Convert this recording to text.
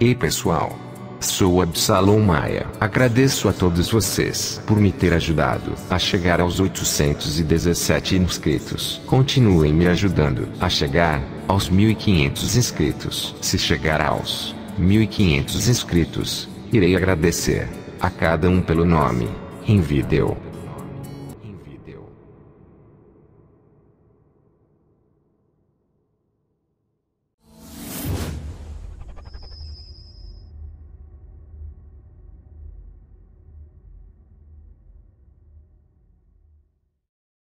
Ei pessoal! Sou Absalom Maia. Agradeço a todos vocês por me ter ajudado a chegar aos 817 inscritos. Continuem me ajudando a chegar aos 1500 inscritos. Se chegar aos 1500 inscritos, irei agradecer a cada um pelo nome em vídeo.